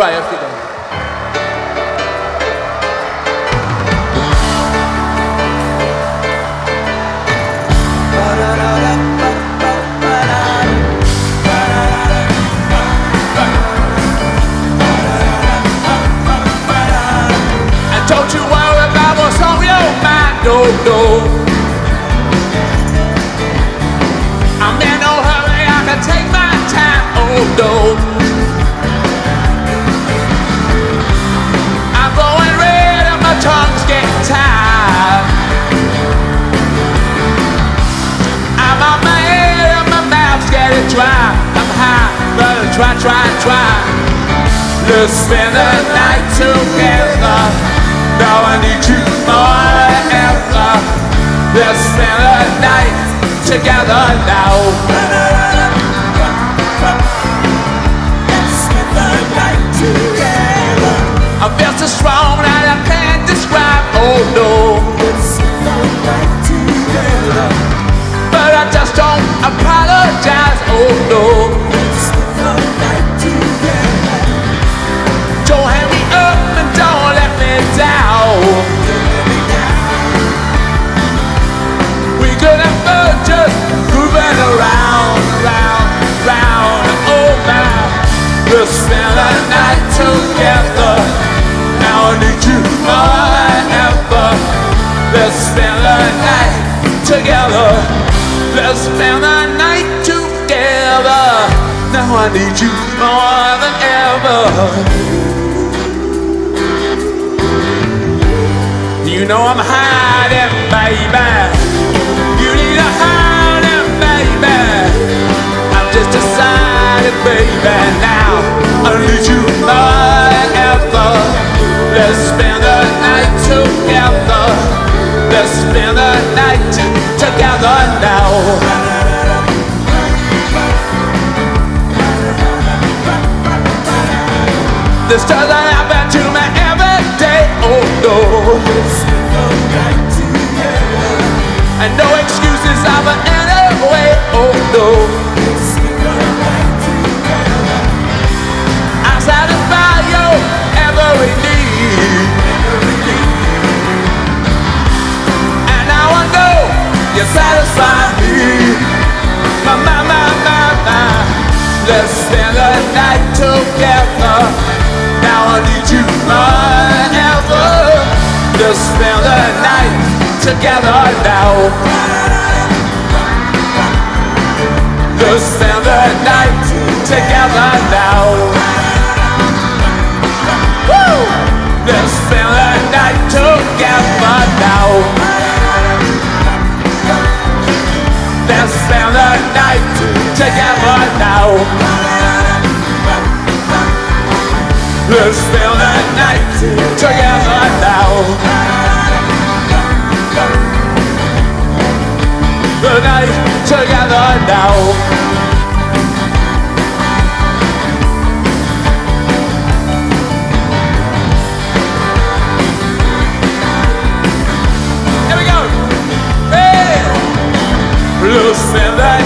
right, night together now. Let's spend the night together now. The night together now. Here we go. Hey! Let's spend the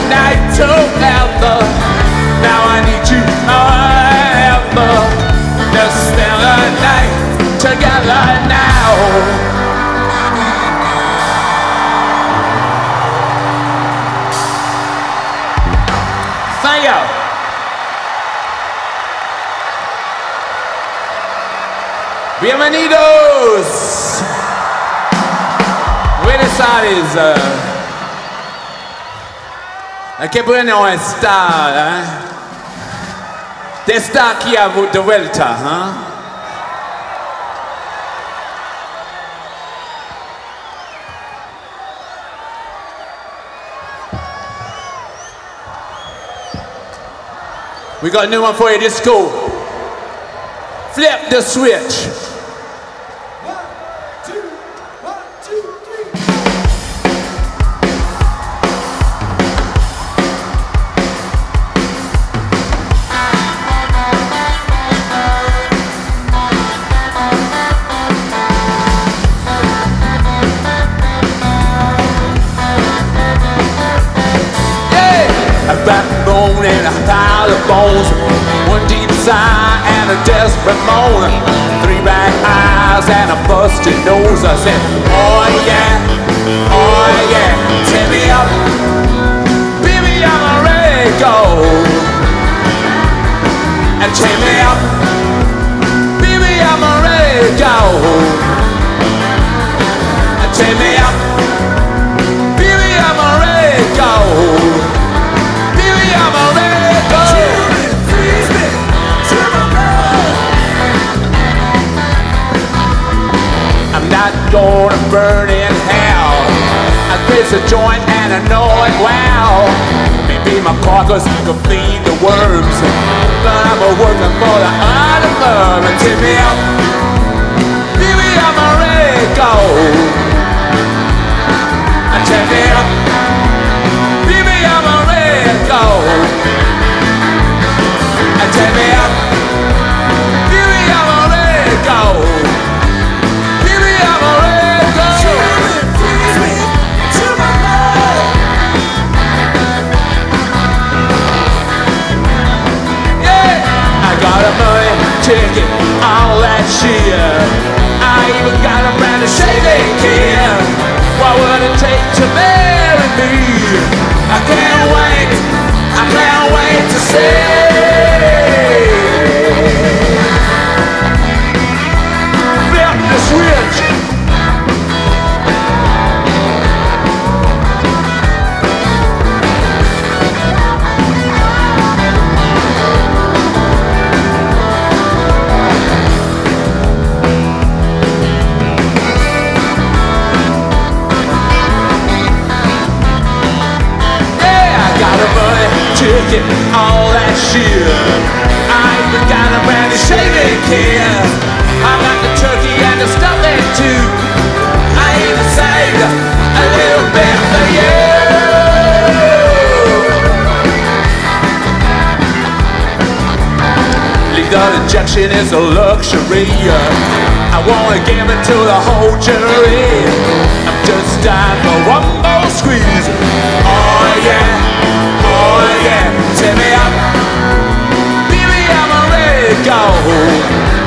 Bienvenidos. Buenos Aires. uh, Qué bueno estar, ¿eh? De estar aquí a de vuelta, ¿eh? We got a new one for you. This is. Flip the switch. A desperate. Three black eyes and a busted nose. I said, Oh yeah, oh yeah, take me up. Baby, I'm ready to go. And take me up. Baby, I'm ready to go. And take me up. Gonna burn in hell. I graze a joint and I know it well. Maybe my carcass could feed the worms, but I'm a working for the underverb. And tip me up, baby, I'm ready to go. Tip me up, baby, I'm ready to go. Tip me up, ticket, all that shit. I even got a brand new shaving kit. What would it take to marry me? I can't wait, I can't wait to see. cheer. I even got a brand new shaving kit. I got the turkey and the stuffing too. I even saved a little bit for you. Lethal injection is a luxury. I wanna give it to the whole jury. I'm just dying for one more squeeze. Oh yeah, oh yeah, tear me up. 跳舞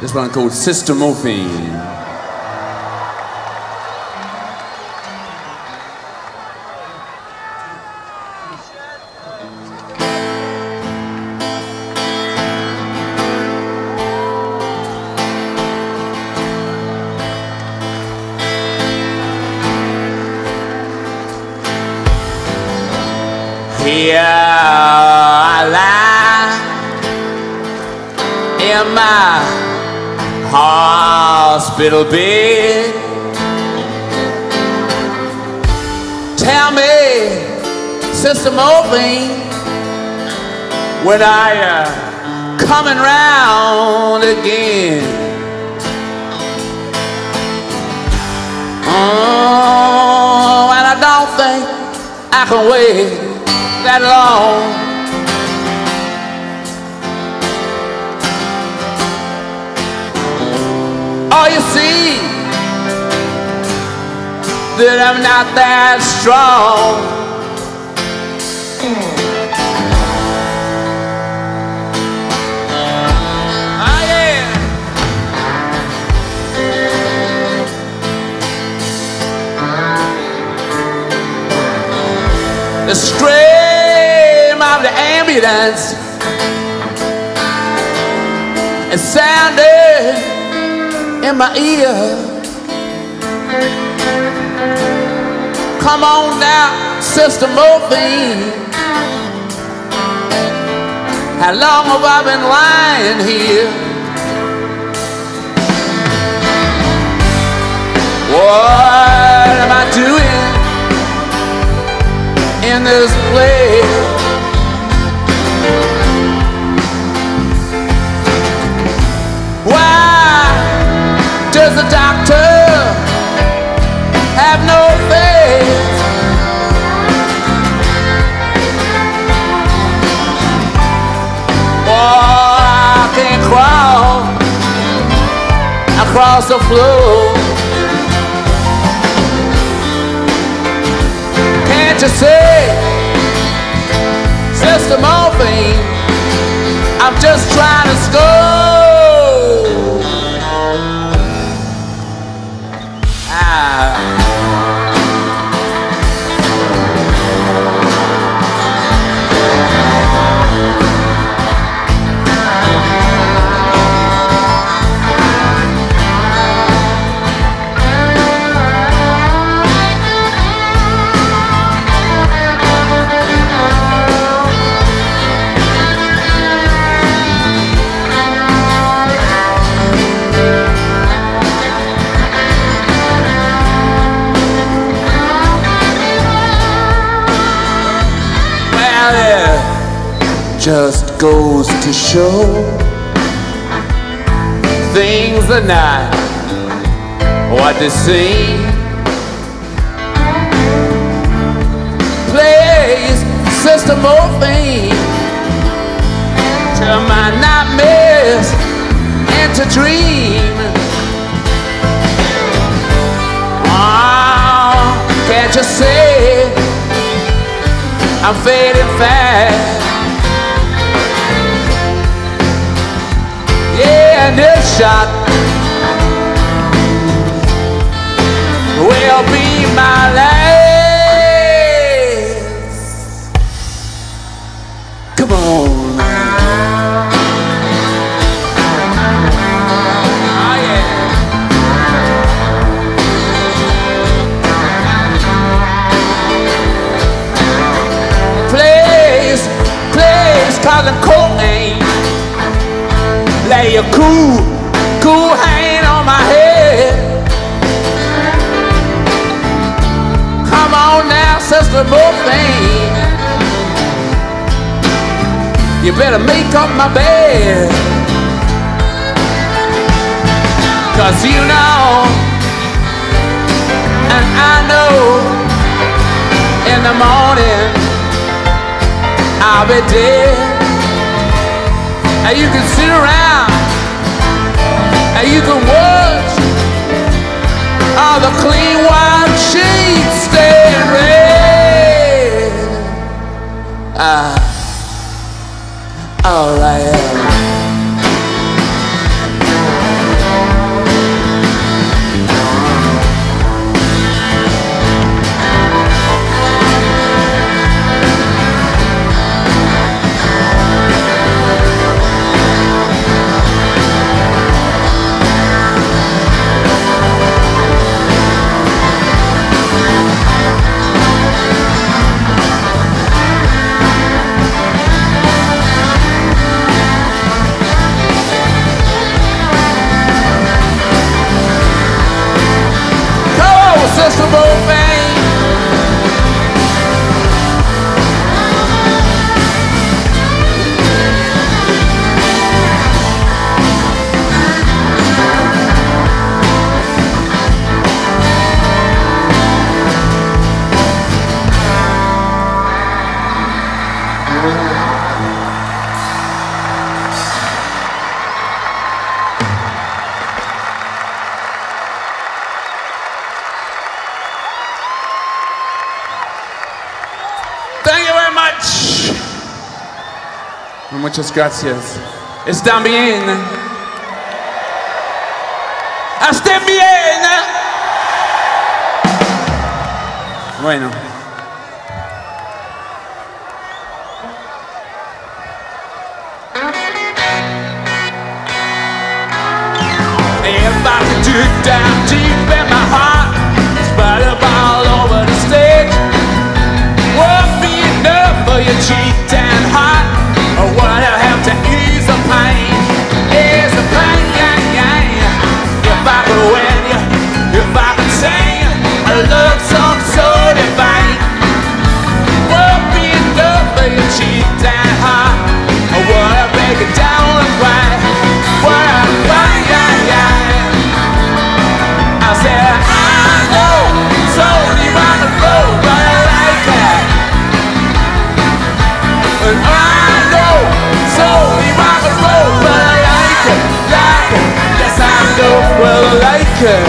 This one called Sister Morphine. Here in my hospital bed. Tell me, Sister Morphine, when I uh, coming round again? Oh, and I don't think I can wait that long. Oh, you see that I'm not that strong. Oh, yeah. The scream of the ambulance it sounded in my ear. Come on now, Sister Morphine. How long have I been lying here? What am I doing in this place? Does the doctor have no faith? Oh, I can't crawl across the floor. Can't you see, Sister Morphine? I'm just trying to score. Just goes to show things are not what they seem. Plays Sister Morphine turn my nightmares into dream. Oh, can't you see? I'm fading fast. And this shot will be my last. Come on. Oh, calling. Lay a cool, cool hand on my head. Come on now, Sister Morphine. You better make up my bed. Cause you know, and I know, in the morning, I'll be dead. And you can sit around and you can watch all the clean white sheets staying red. Ah, alright. Muchas gracias. Están bien. Estén bien. Bueno. like it.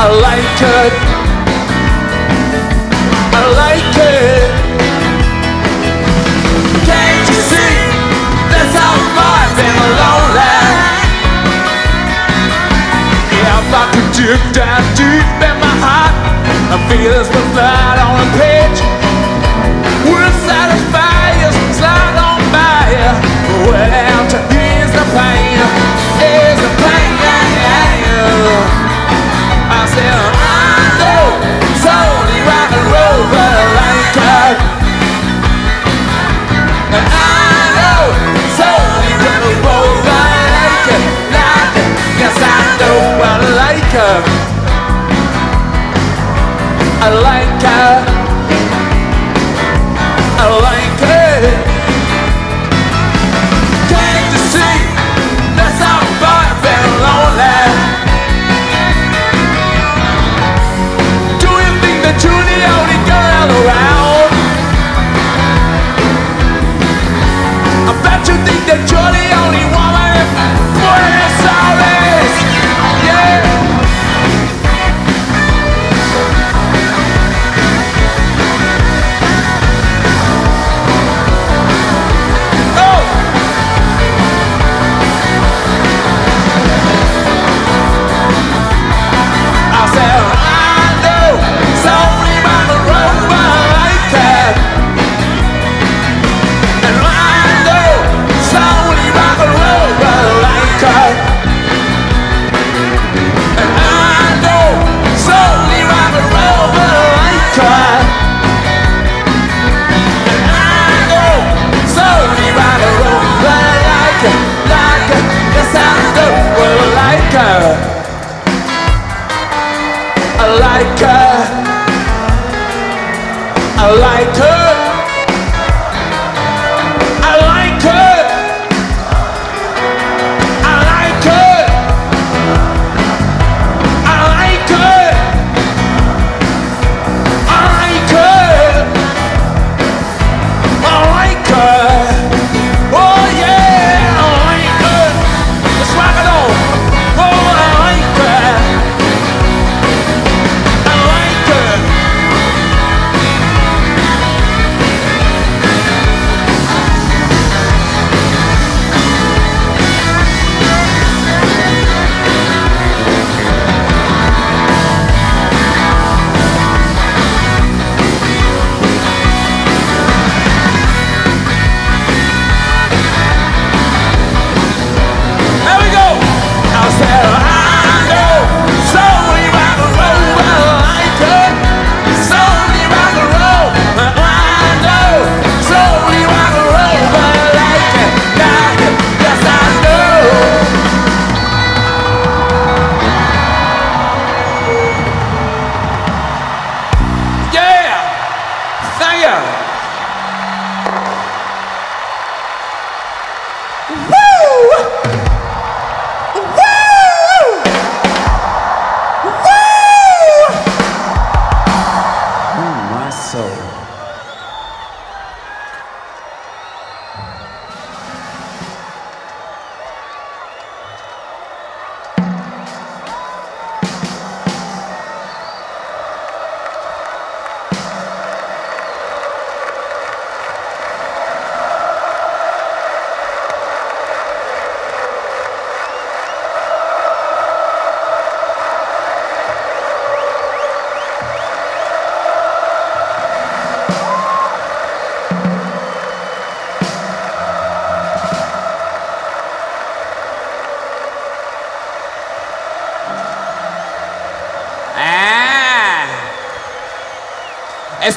I like it. I like it. Can't you see? That's how far I've been lonely. Yeah, if I could dip down deep in my heart, I feel this with on a page. I like it. I like it. Can't you see? that how I felt lonely. Do you think that you're the only girl around? I bet you think that you're the only woman.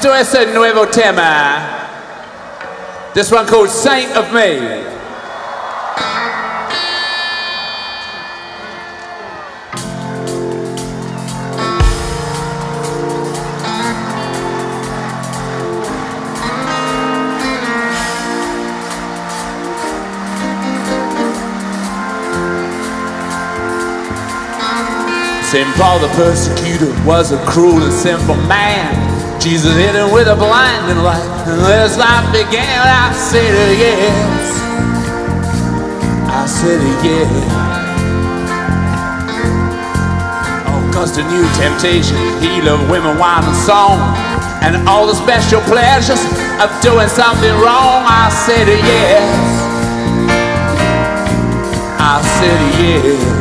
Esto es el nuevo tema. This one called Saint of Me. Saint Paul the persecutor was a cruel and sinful man Jesus hit him with a blinding light. And as life began, I said yes. I said yes. Oh, cause the new temptation, he loved women, wine, and song. And all the special pleasures of doing something wrong. I said yes. I said yes.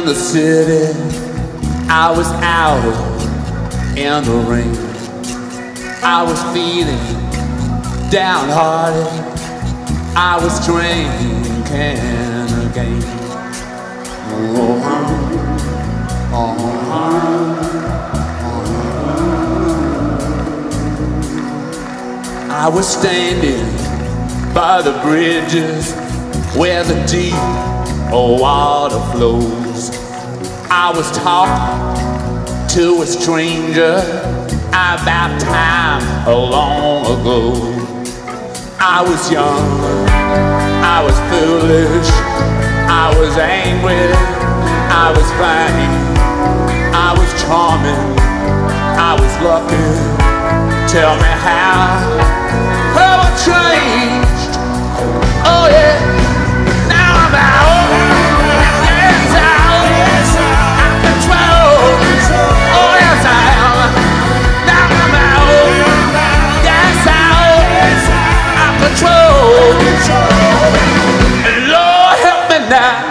in the city. I was out in the rain. I was feeling downhearted. I was drinking again. Oh, I was standing by the bridges where the deep water flows. I was talking to a stranger about time long ago. I was young, I was foolish, I was angry, I was vain, I was charming, I was lucky. Tell me how, how I changed. Oh yeah, now I'm out. Control. And Lord help me now.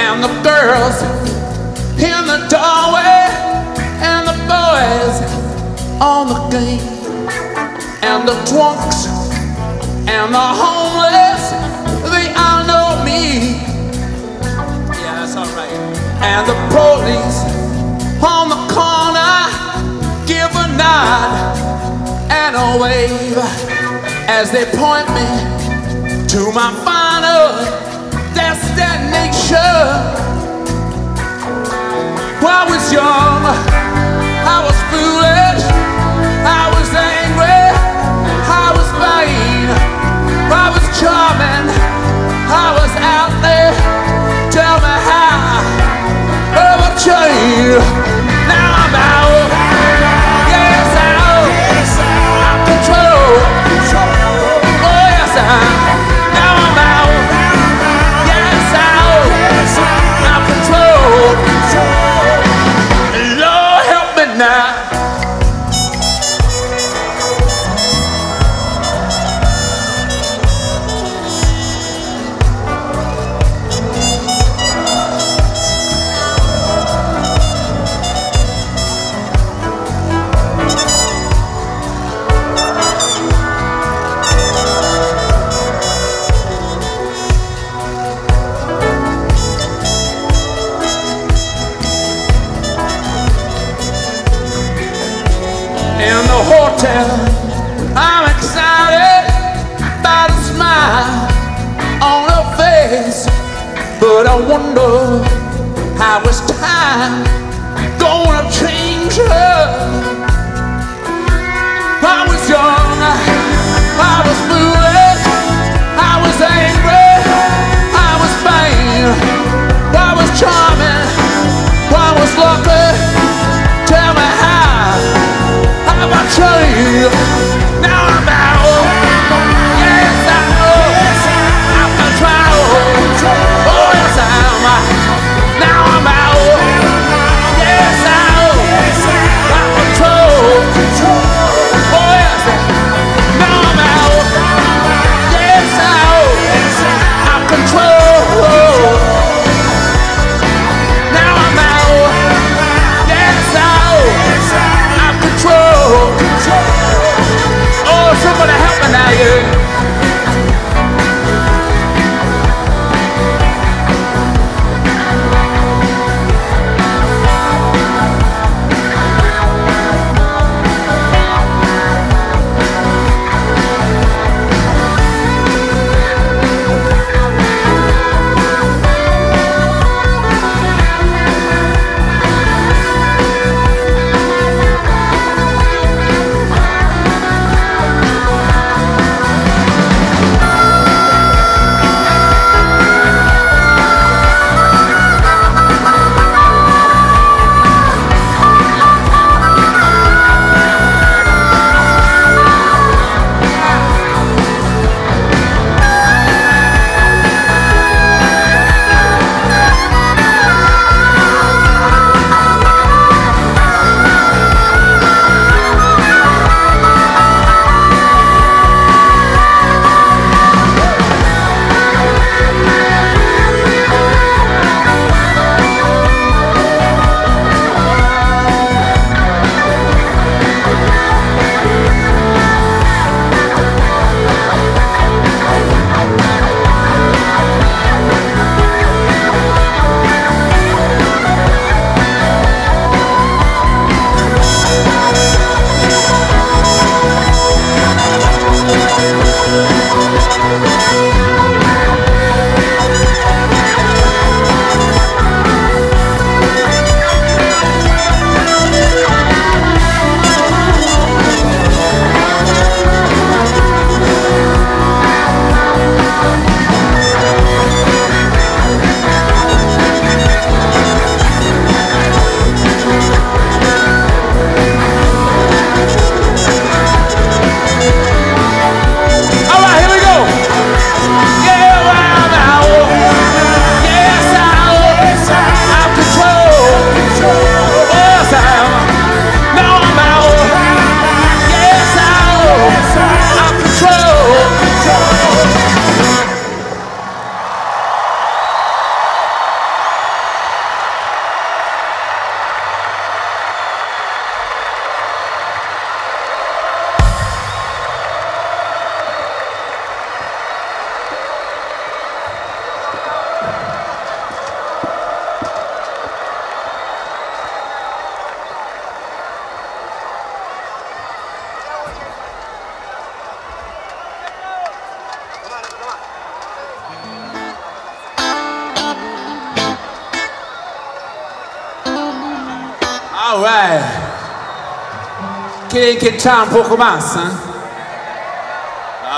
and the girls in the doorway and the boys on the game and the drunks and the homeless? They all know me. Yeah that's all right. And the police on the corner give a nod and a wave as they point me to my final destination. I was young, I was foolish, I was charming, I was out there. Tell me how oh, change. Now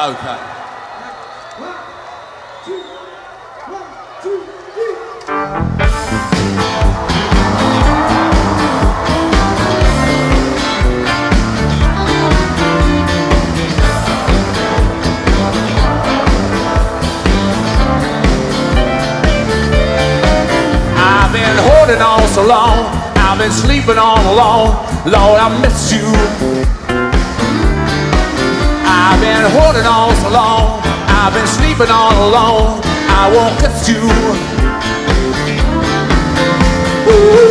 ok. I've been holding on so long. I've been sleeping all alone Lord, I miss you. I've been sleeping all alone. I won't confuse. Ooh.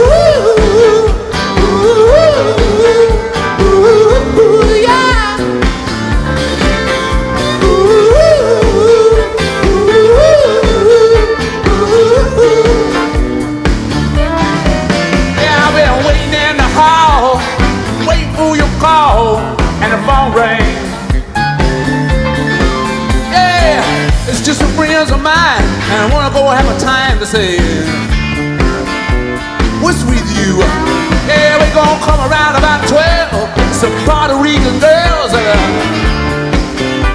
say What's with you? Yeah, we gonna come around about 12 Some Puerto Rican girls are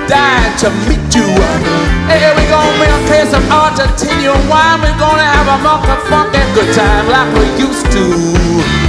Dying to meet you. Yeah, we gon' be a case of Argentinian wine. We gonna have a monkey funky good time Like we used to.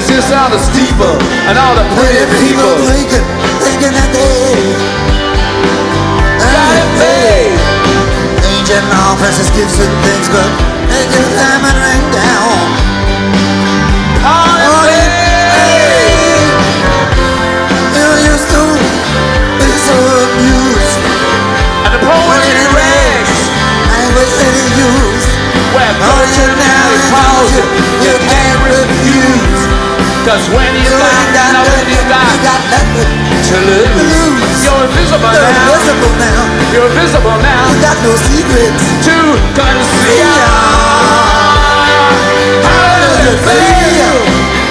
Just on the steeple and all the pretty people. thinking, thinking that they Got it made. Ancient all precious gifts and things, but they just haven't ring down. All it All it made. You used to be so amused. And the poetry rags Language that he used. where culture Cause when you You got got nothing, you nothing, you got got nothing to lose. lose. You're invisible You're now. invisible now. You're invisible now. You got no secrets. To conceal. How does it feel?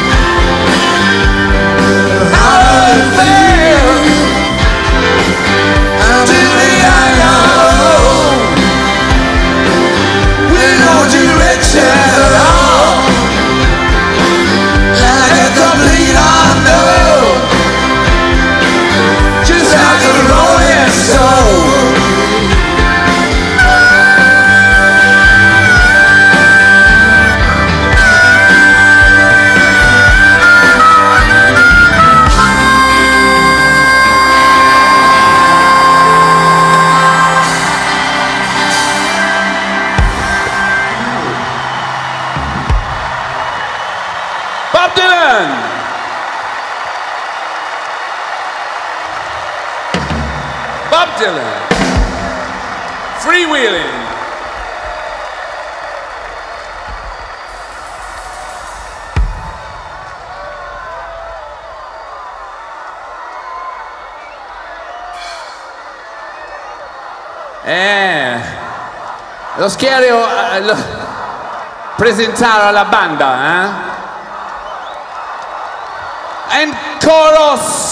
Lo schiero eh, presentare alla banda, eh? And chorus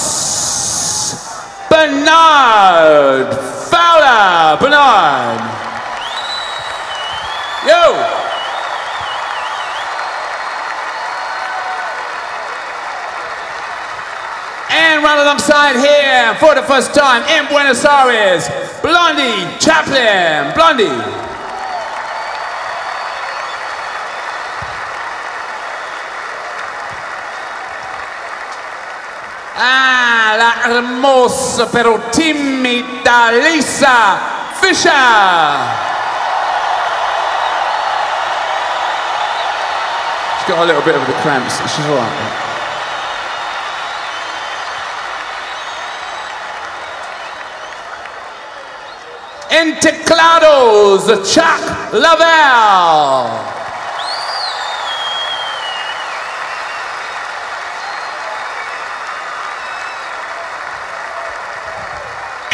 Bernard Fowler Bernard. Yo. And right alongside here for the first time in Buenos Aires, Blondie Chaplin. Blondie. Ah, la hermosa pero tímida Lisa Fischer. She's got a little bit of the cramps. She's all right. En teclados, Chuck Leavell.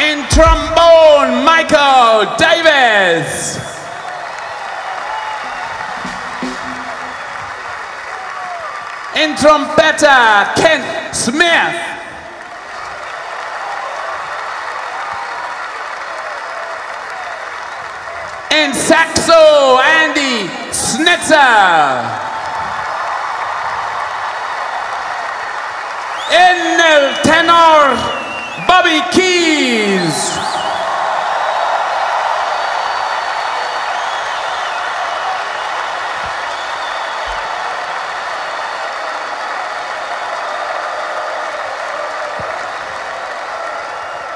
In trombone, Michael Davis. In trompeta, Kent Smith. In saxo, Andy Snitzer. El tenor, Bobby Keys.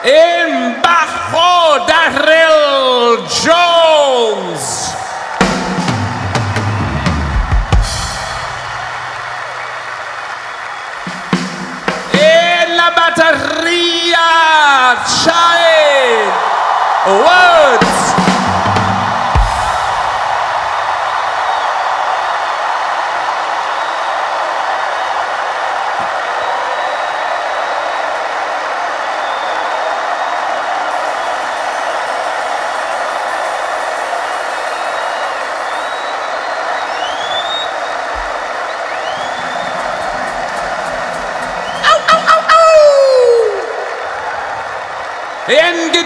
En bajo, Darryl Jones. En la batería,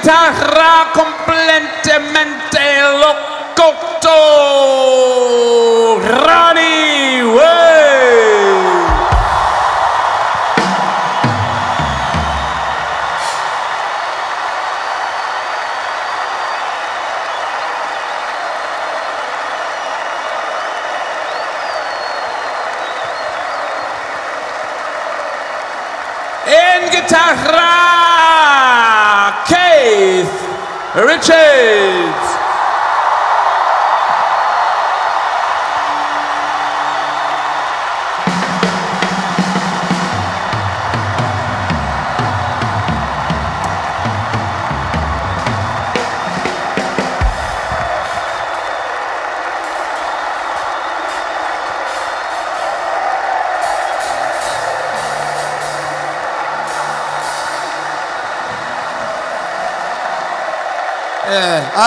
guitarra completamente locoto, Richards.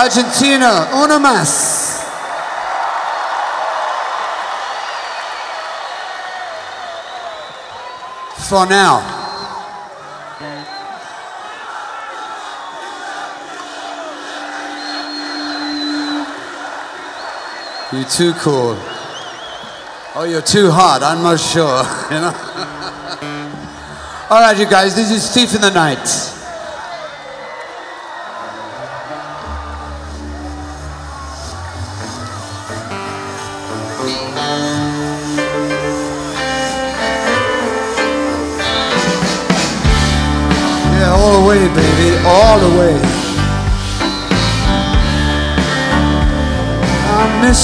Argentina, uno más. For now. You're too cool. Oh, you're too hot. I'm not sure. You know. All right, you guys. This is Thief in the Night.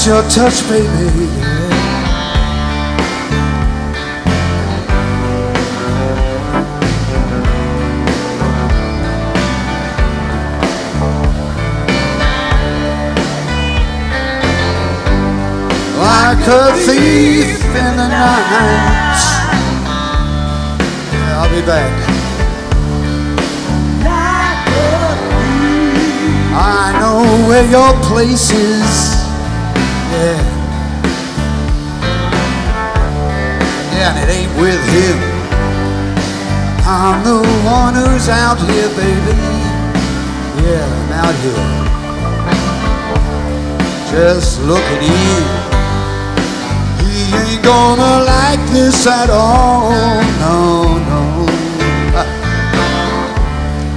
Miss your touch, baby. Like a thief in the night. Yeah, I'll be back. I know where your place is. And it ain't with him. I'm the one who's out here, baby. Yeah, I'm out here. Just looking in. He ain't gonna like this at all. No, no.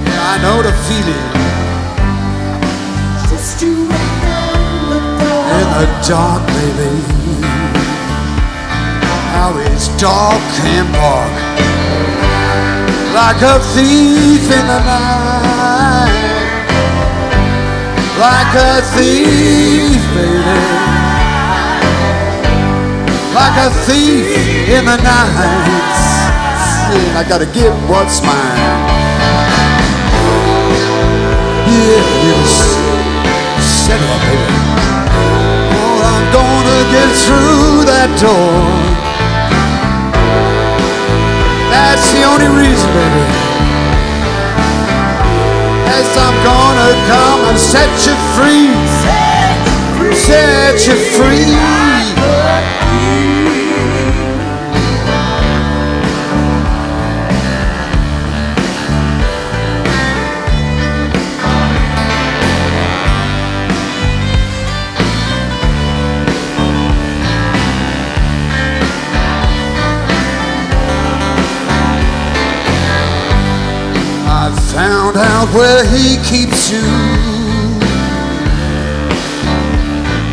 Yeah, I know the feeling. Just you and the dark. In the dark, baby. How it's dark and dark, like a thief in the night, like a thief, baby, like a thief in the night. Saying I gotta get what's mine. Yeah, you said it, baby. Oh, I'm gonna get through that door. That's the only reason, baby. Yes, I'm gonna come and set you free. Set you free. I found out where he keeps you.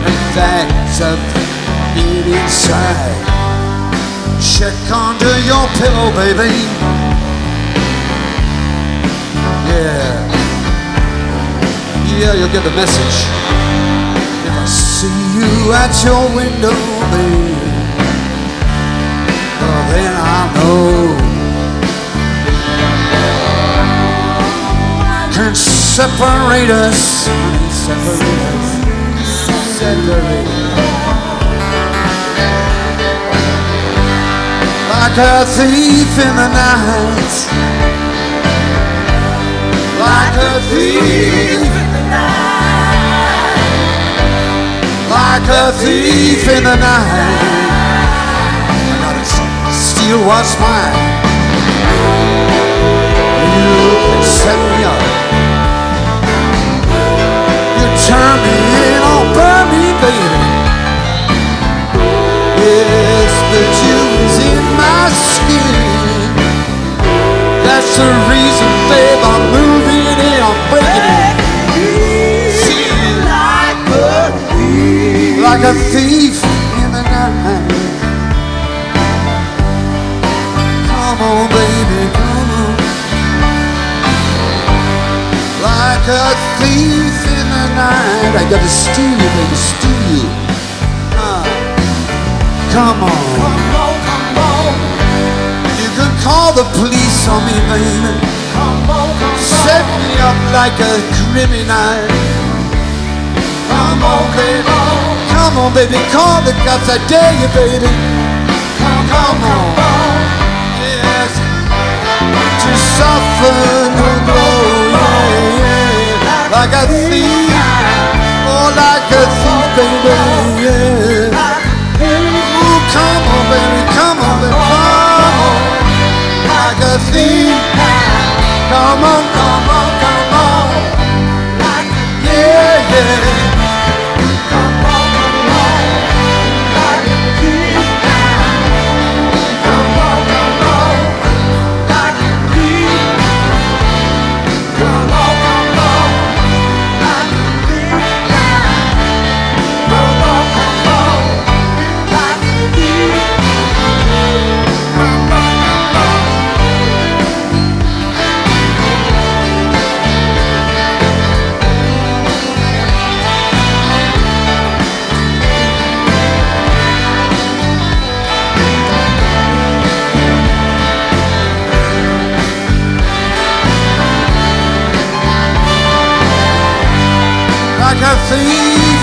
And that's a bit inside. Check under your pillow, baby. Yeah. Yeah, you'll get the message. If I see you at your window, baby, well, then I know. Can separate us. Separate us. Separate Like a thief in the night. Like a thief in the night. Like a thief in the night. I gotta steal what's mine. You can set me up. Turn me in, oh burn me, baby. Yes, but you was in my skin. That's the reason, babe, I'm moving in, I'm breaking in. See, like a thief in the night. Come on, baby, come on. like a thief in the night. I gotta steal you, baby, steal you. Uh, come on. Come on, come on, You can call the police on me, baby. come on, come Set me up like a criminal. Come on, baby. Come on, baby. Call the cops. I dare you, baby. Come on. Yes. To soften the blow. Yeah, yeah. Like a thief. Oh, like a thief, baby. Yeah. Ooh, come on, baby. Come on, baby. Come on. Thief. Come on, come on, come on.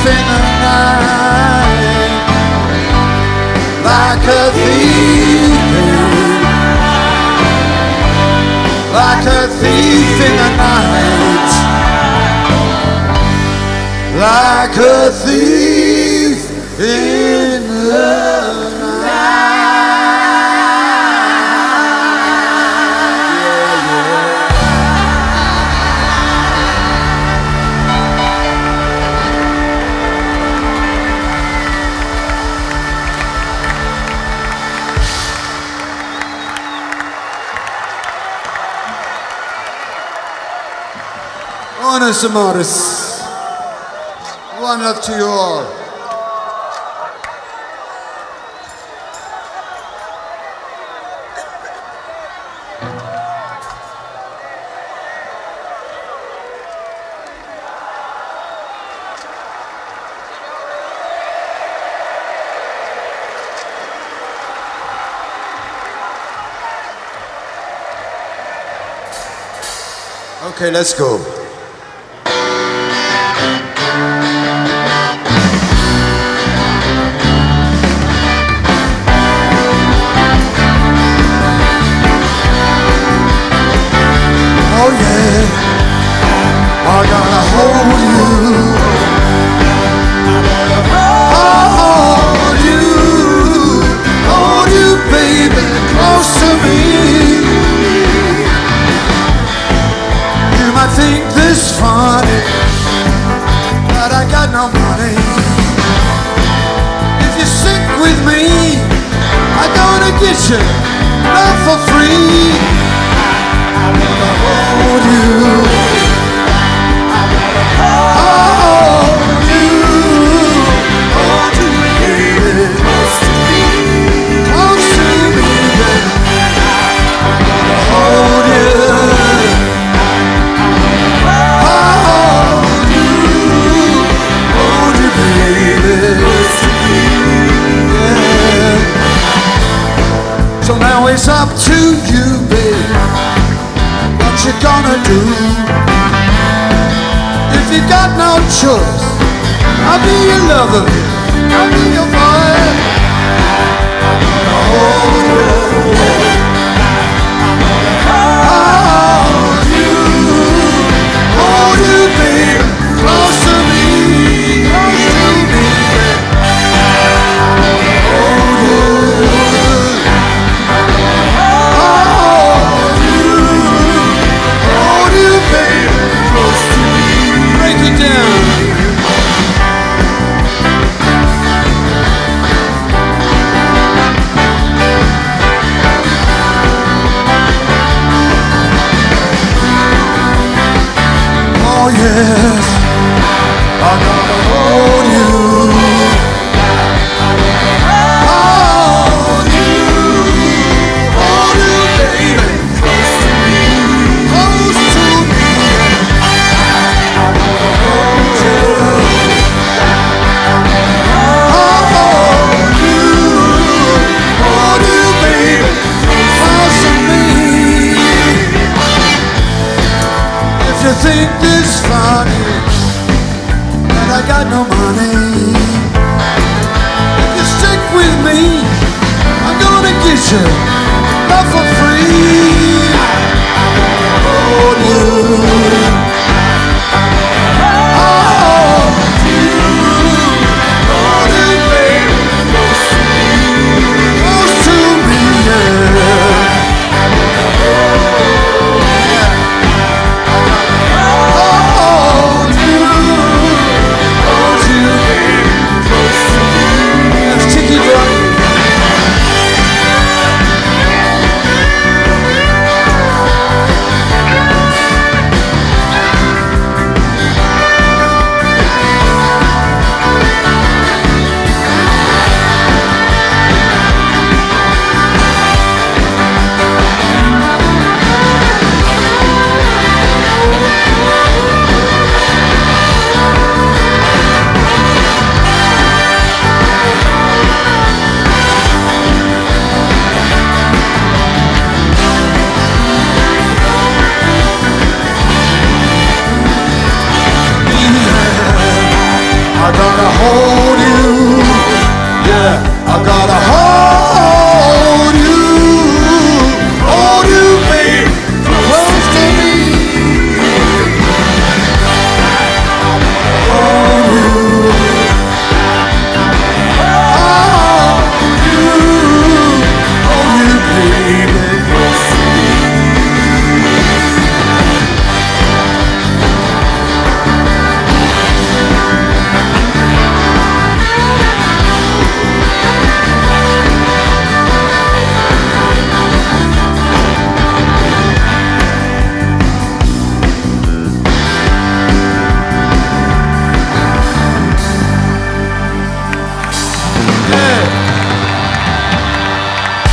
In the night. Like a thief in, like a thief in the night. Like a thief in the Honest Morris. One love to you all. Okay, let's go.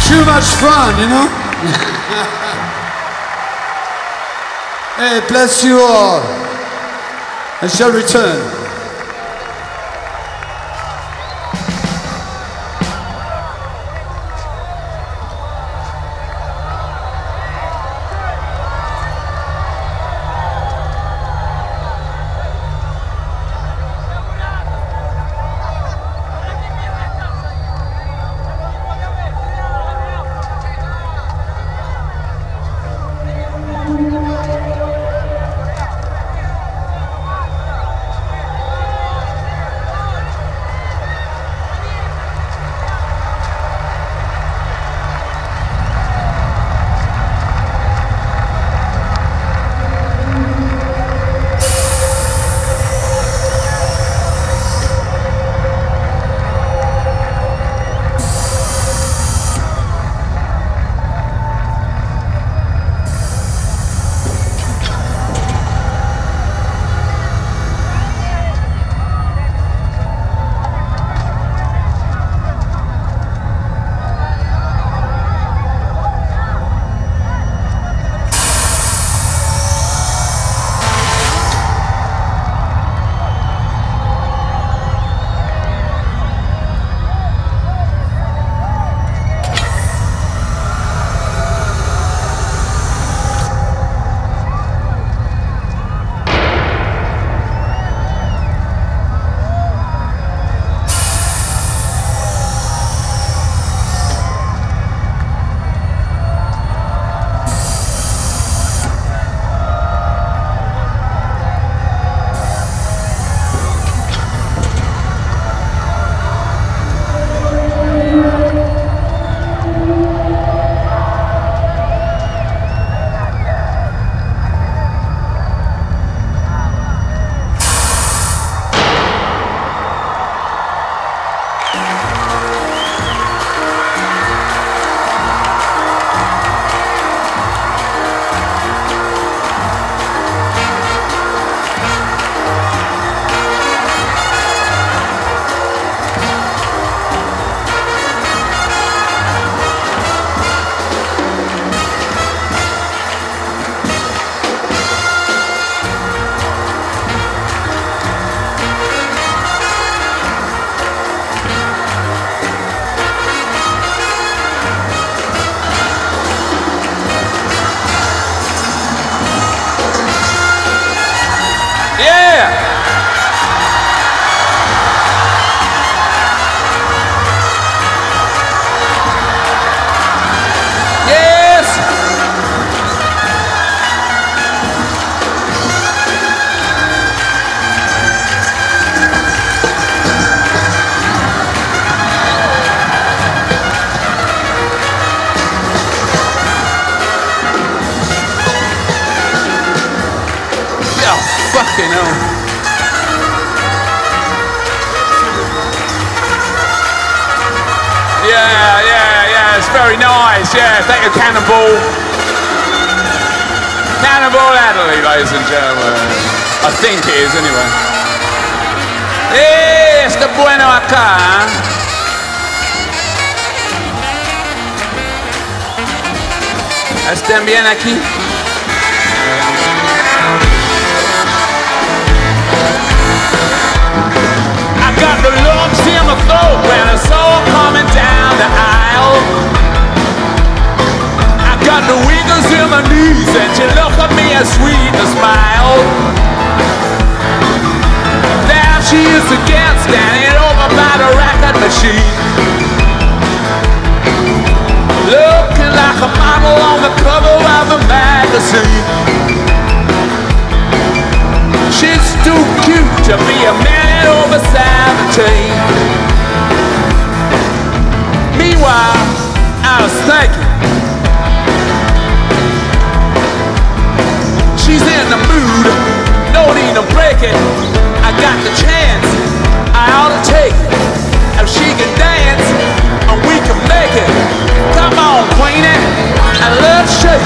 too much fun, you know? hey, bless you all. I shall return. think it is anyway. Hey, it's the bueno acá. ¿eh? Estén bien aquí. I got the lumps in my throat when I saw coming down the aisle I got the wiggles in my knees and she looked at me a sweet a smile she used to get standing over by the record machine. Looking like a model on the cover of a magazine. She's too cute to be a man.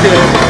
네.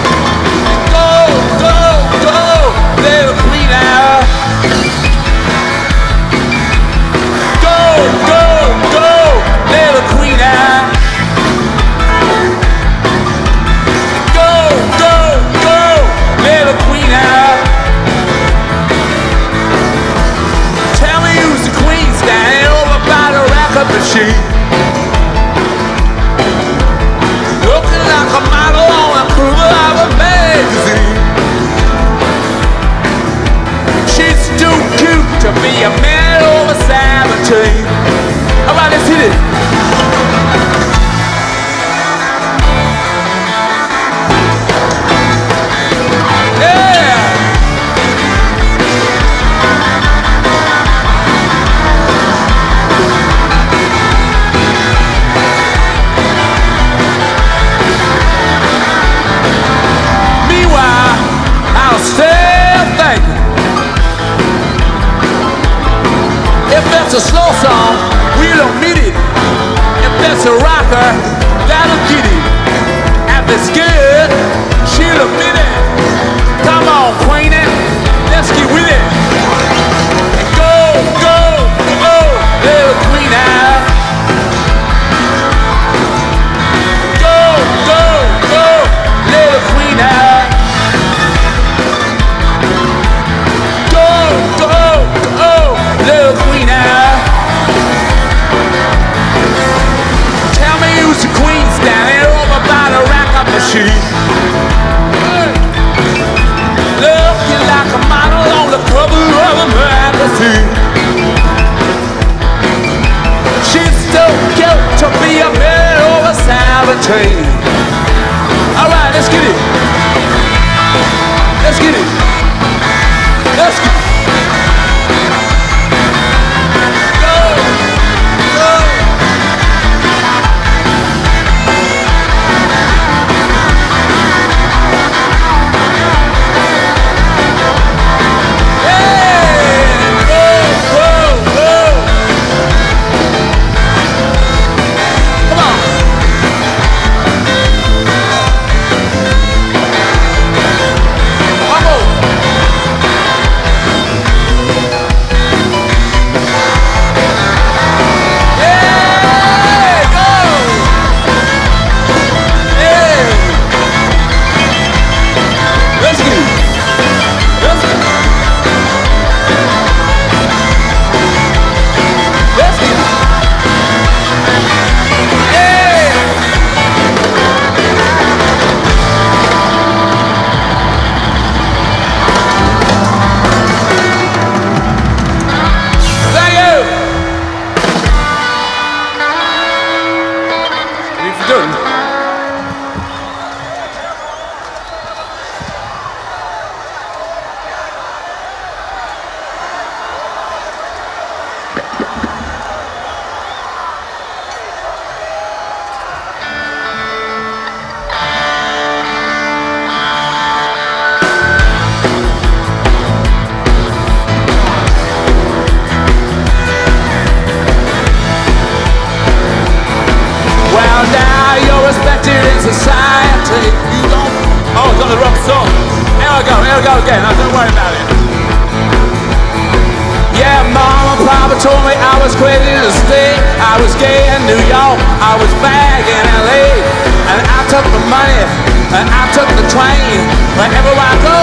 I took the train. Wherever I go,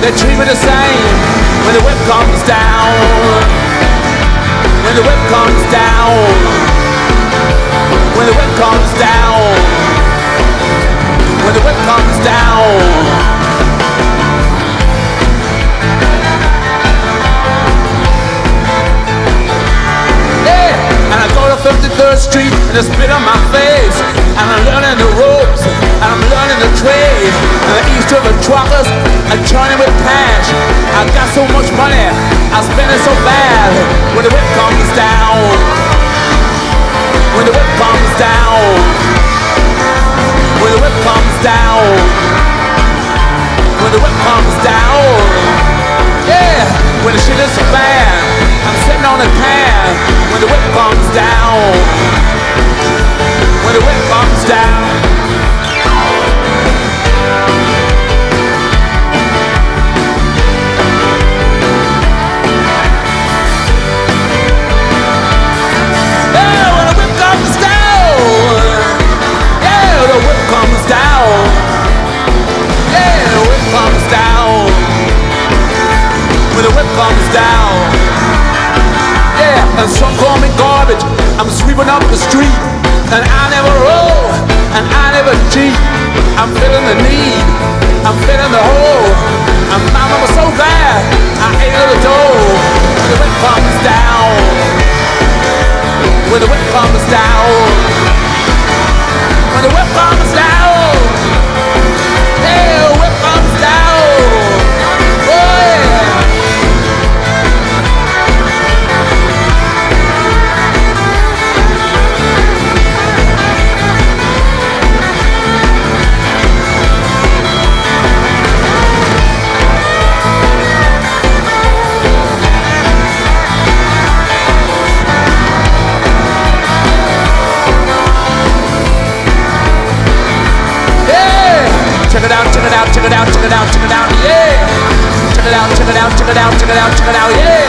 they treat me the same. When the whip comes down, when the whip comes down, when the whip comes down, when the whip comes down. And I go to 53rd Street and I spit on my face. And I'm learning the ropes and the trade. And the east of the truckers are turning with cash. I got so much money, I spend it so bad. When the whip comes down, when the whip comes down, when the whip comes down, when the whip comes down. Yeah, when the shit is so bad, I'm sitting on a can. When the whip comes down, when the whip comes down. Comes down. Yeah, and some call me garbage. I'm sweeping up the street. And I never roll. And I never cheat. I'm feeling the need. I'm feeling the hole. And my mama so bad. I ate her the dough. When the whip comes down. When the whip comes down. When the whip comes down. It out, check it out, check it out, yeah.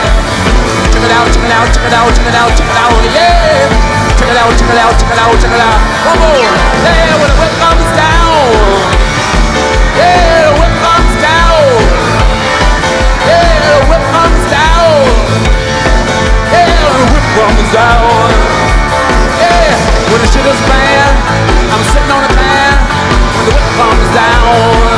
Check it out, check it out, check it out, check it out, check it out, yeah. Check it out, check it out, check it out, check it out. One more. Yeah, when the whip comes down. Yeah, the whip comes down. Yeah, the whip comes down. Yeah, the whip comes down. Yeah, when the is bad, I'm sitting on a man. When the whip comes down.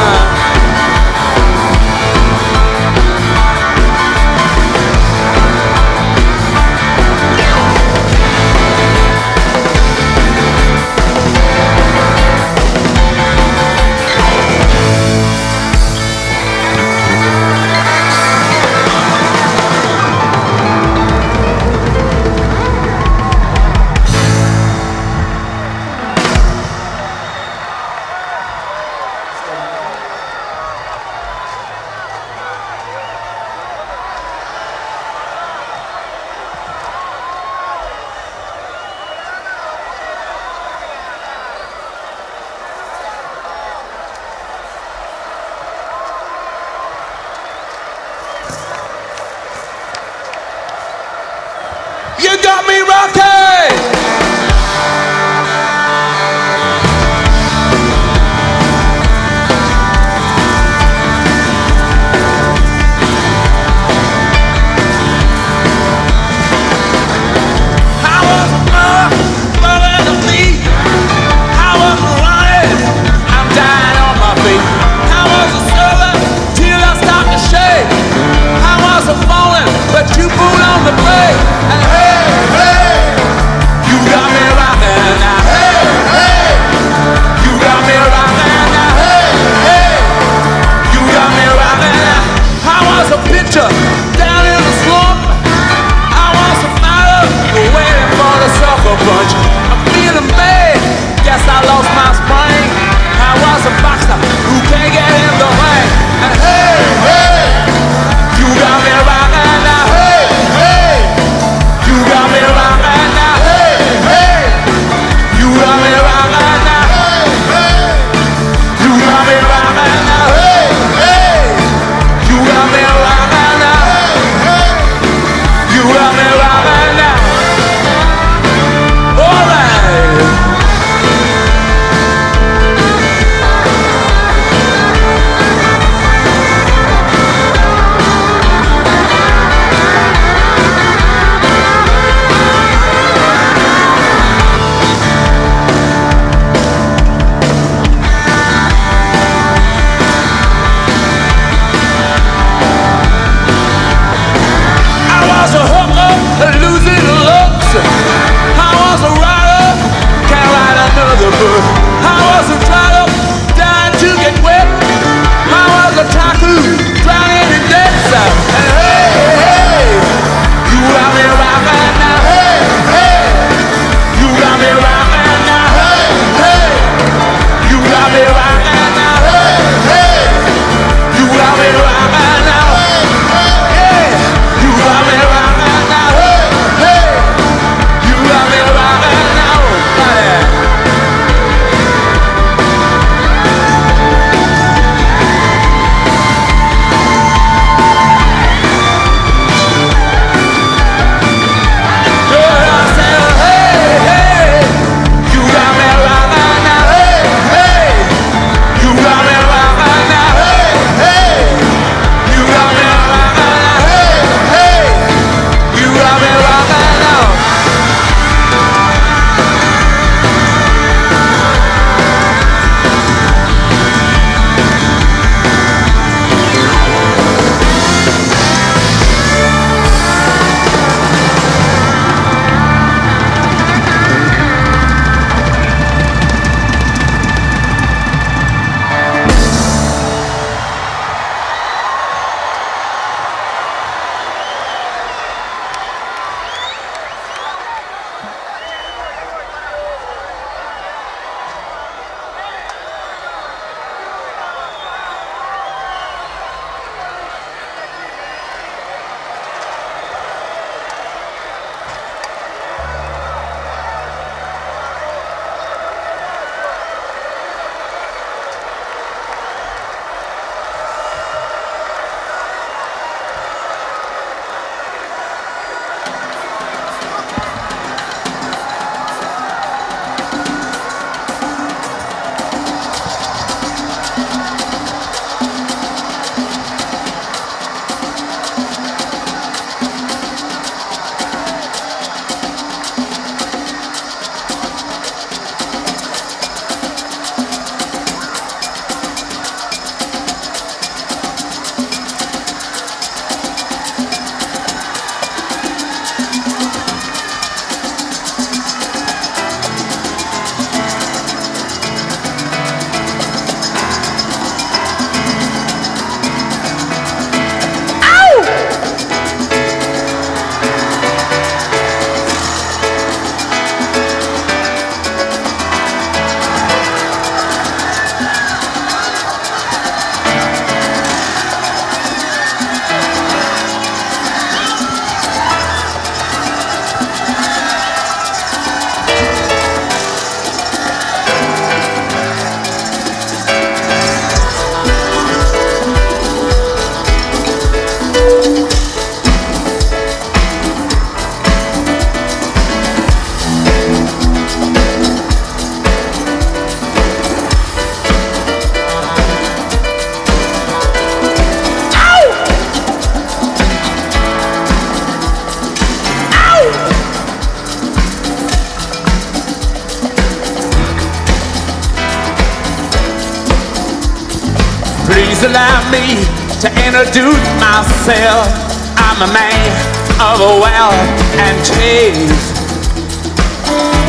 Me to introduce myself. I'm a man of a wealth and taste.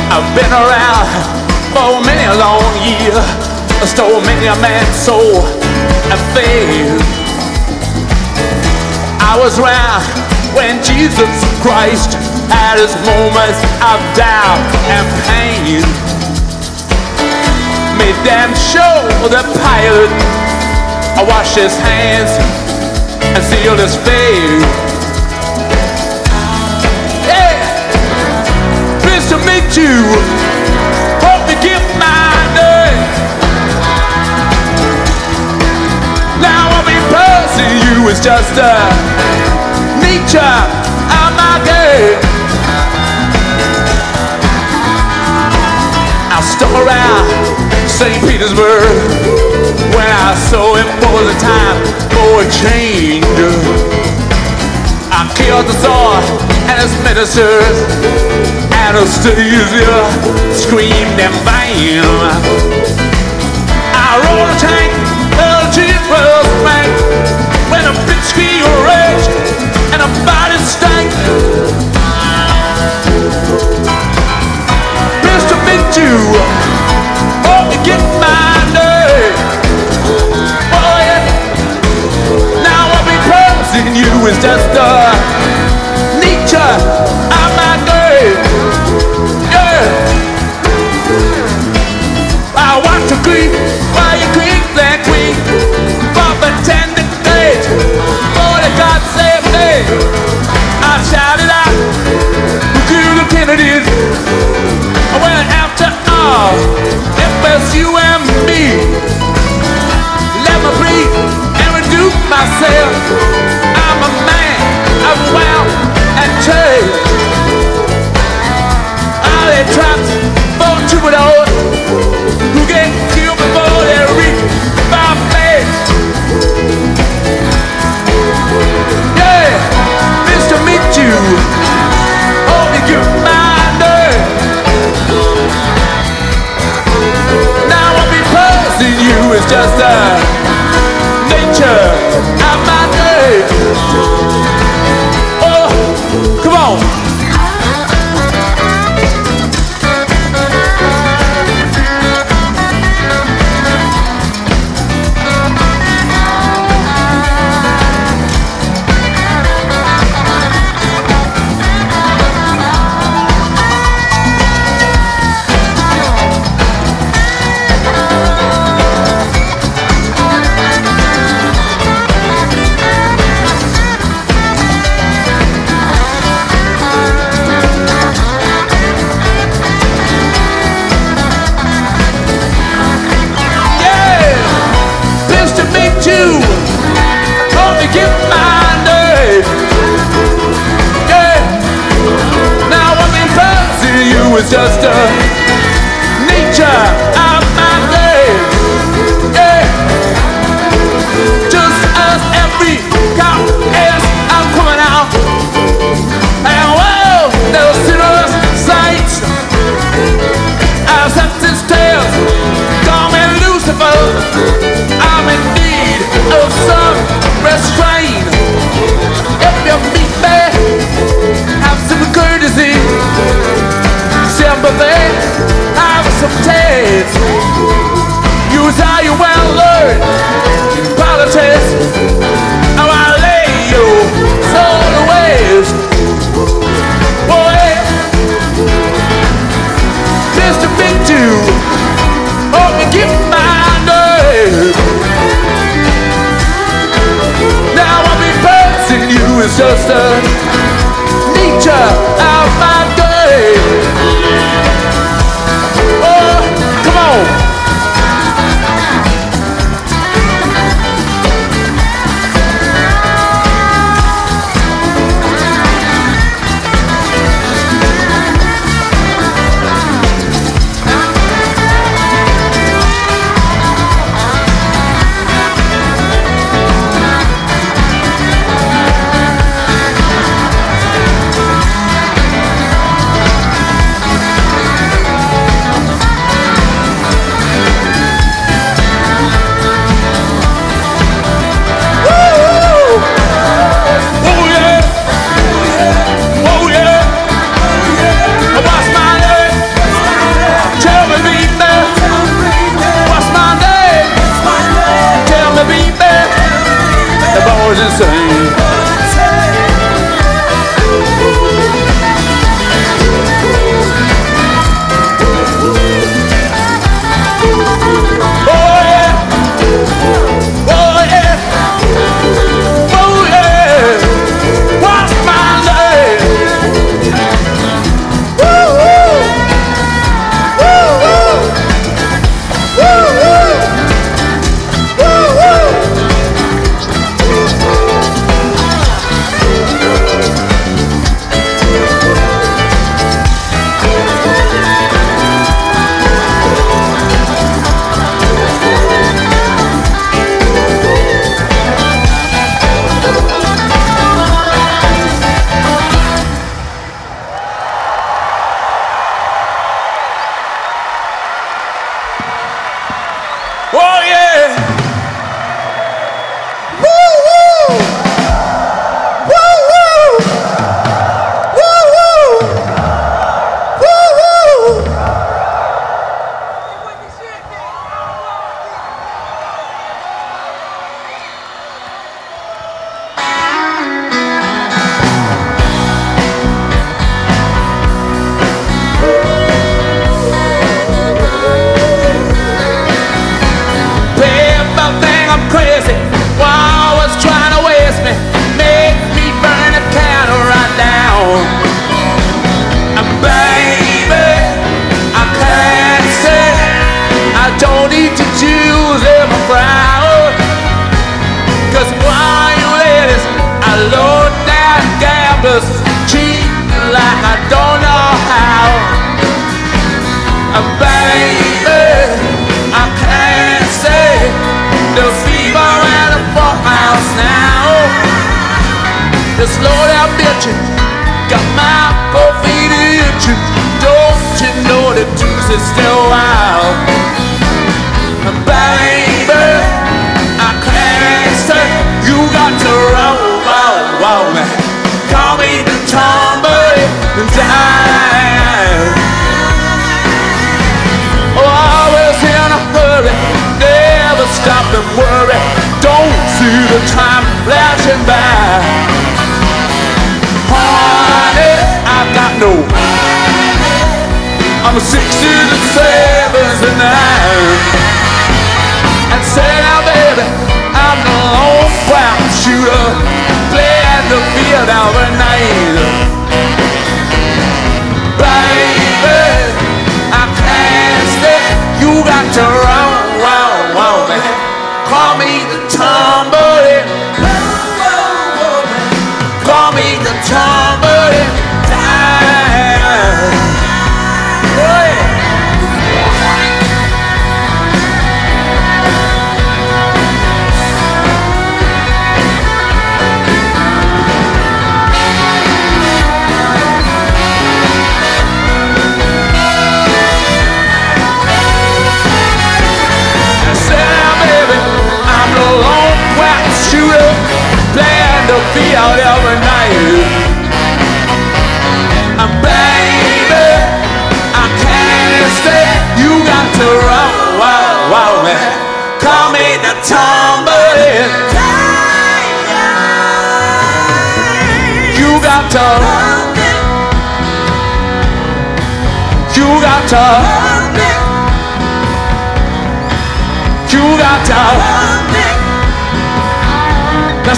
I've been around for many a long year, stole many a man's soul and faith. I was around when Jesus Christ had his moments of doubt and pain. Made them show the Pilate I washed his hands and sealed his fate. Yeah, pleased to meet you. Hope you get my name. Now I'll be passing you is just a nature of my game. I stuck around St. Petersburg when I saw him for the time for a change. I killed the Tsar and his ministers. Anastasia screamed in vain. I rode a tank, a G-12 rank, when a blitzkrieg raged and a body stank. Mr. Big is just the nature of my game. Yeah. I want to creep while you creep that queen for pretending days. For the God save me. I shouted out to the Kennedys. Well, after all, it was you and me. Let me breathe and reduce myself and trade. Are they trapped for troubadours who get killed before they reach face? Yeah, Mr. Meet You, hope you my. Now I'll be passing you is just a nature just a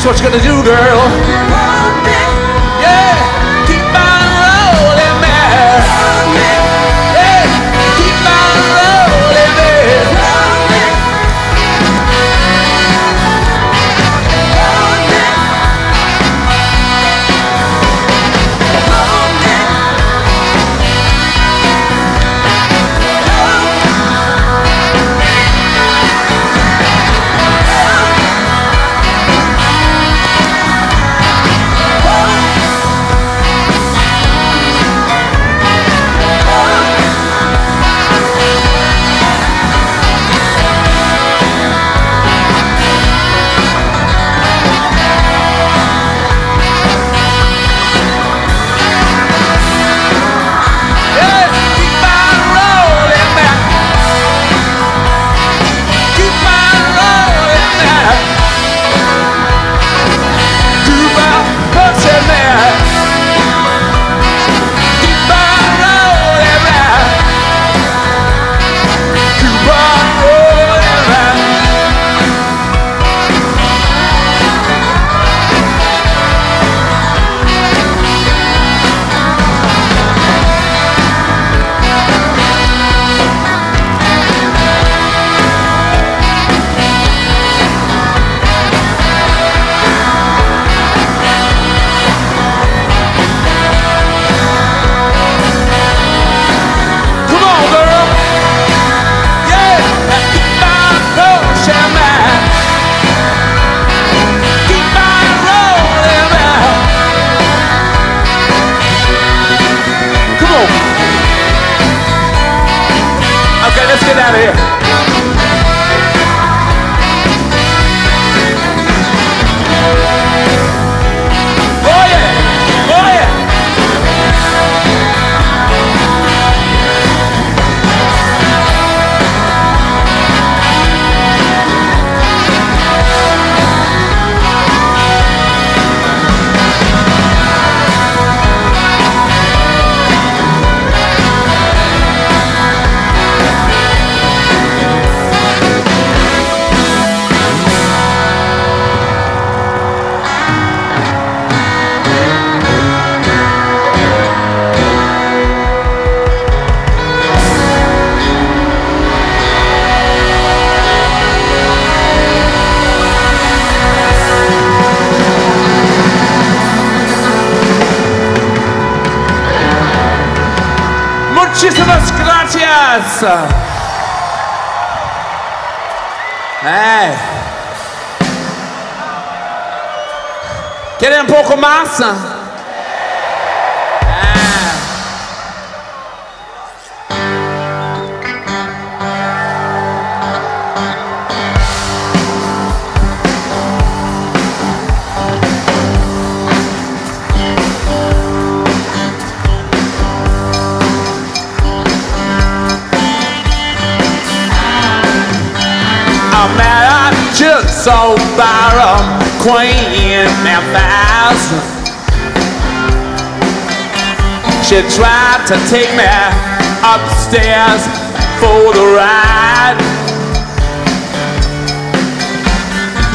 what you're gonna do, girl.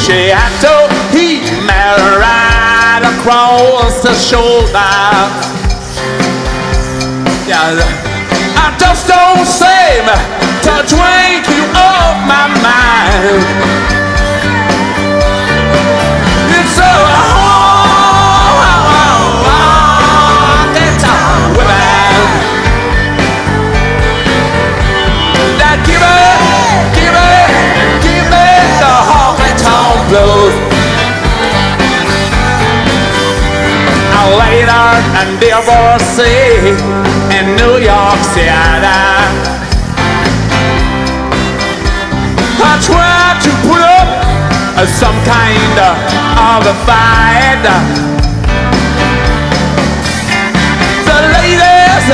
She had to me right across the shoulder. Yeah, I just don't save to drink you off my mind. It's so hard, blues. I later and divorcee in New York City. I tried to put up some kind of a fight. The ladies,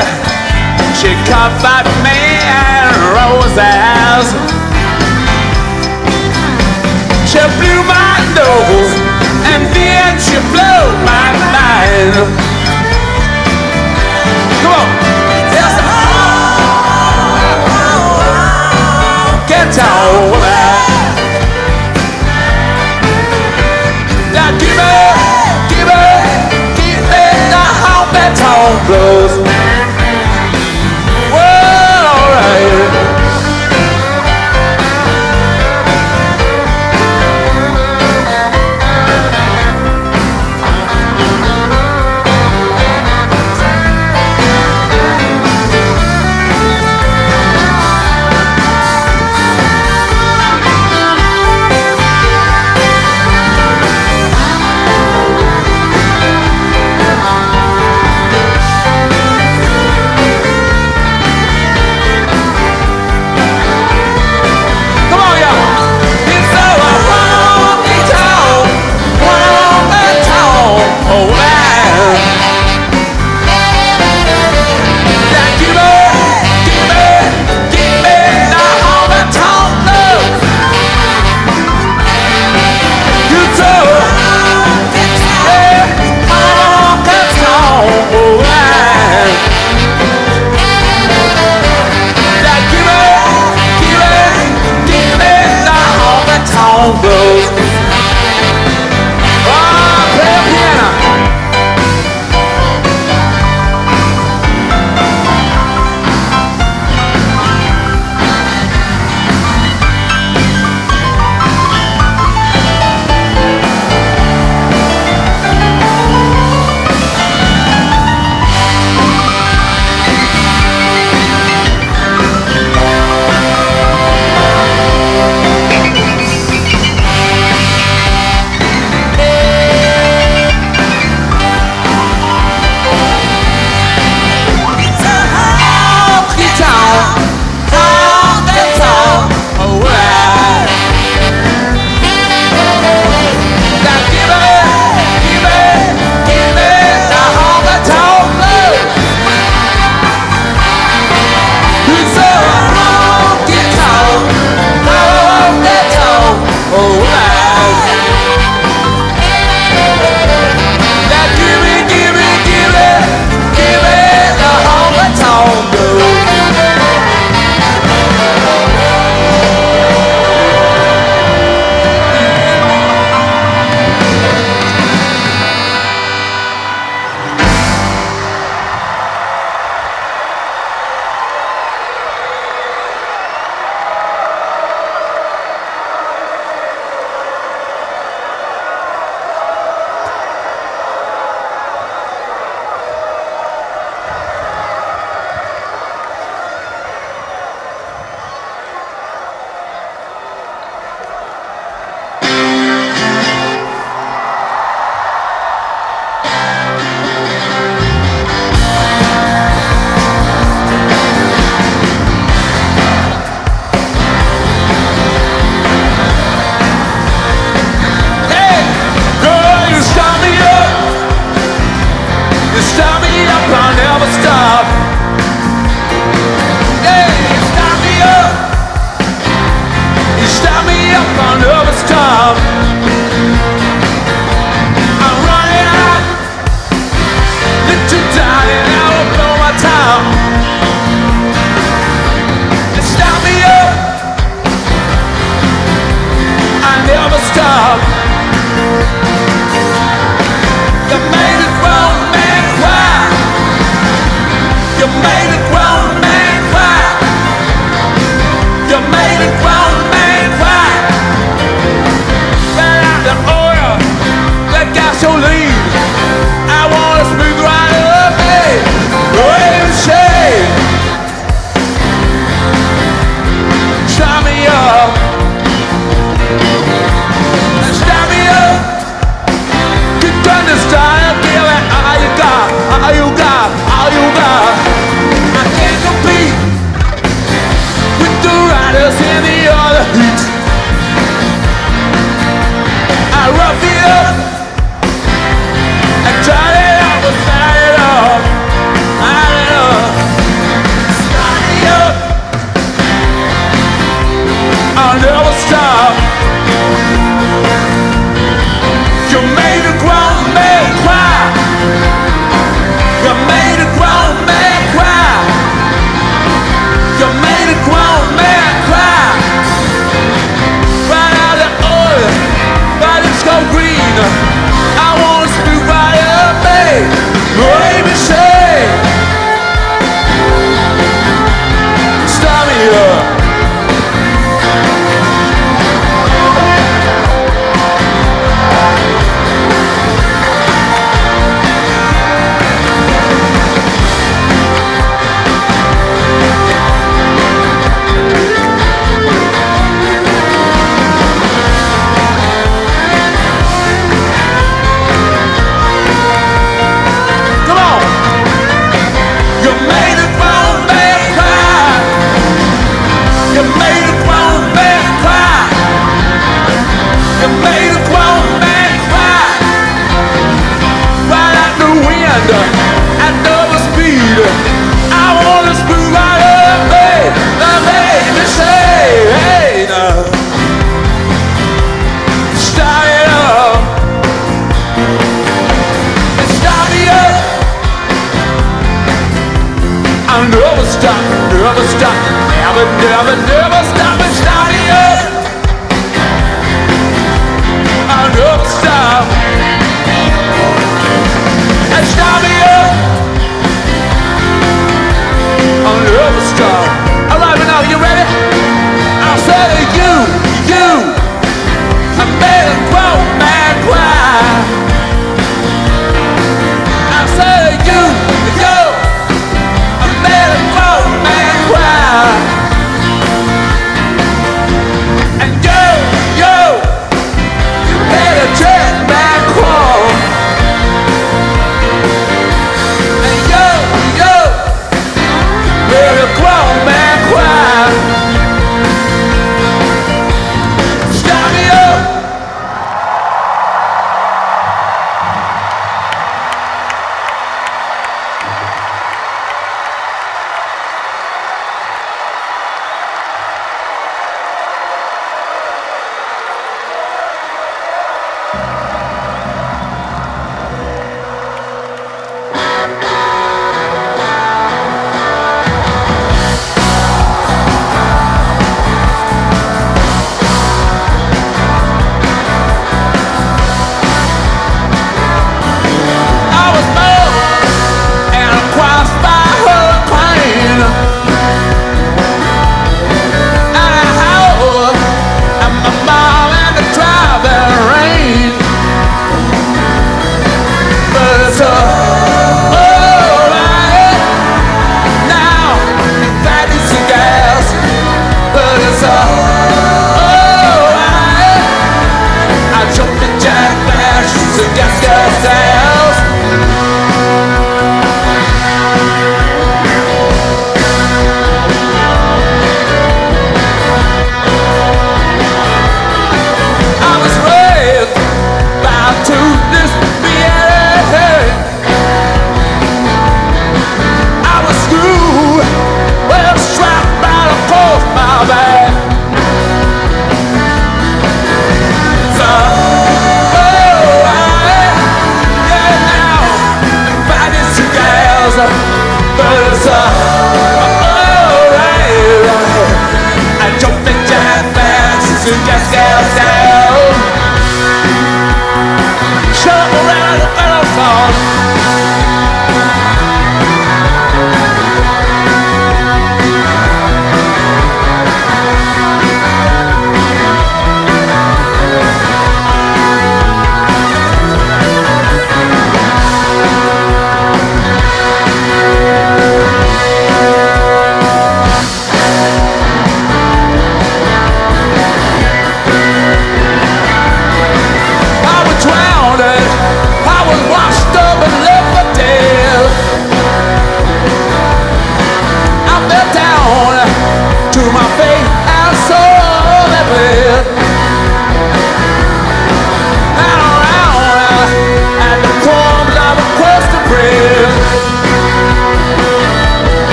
she covered me in roses. She blew my nose and then she blew my mind. Come on. Yes. Get on. Now give me, give me, give me the tonk blues.